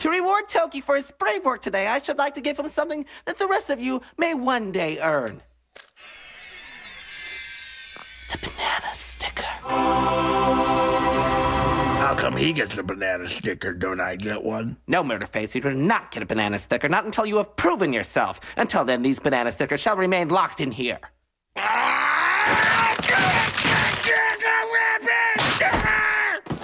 To reward Toki for his brave work today, I should like to give him something that the rest of you may one day earn. It's a banana sticker. How come he gets a banana sticker? Don't I get one? No, Murderface, you do not get a banana sticker, not until you have proven yourself. Until then, these banana stickers shall remain locked in here.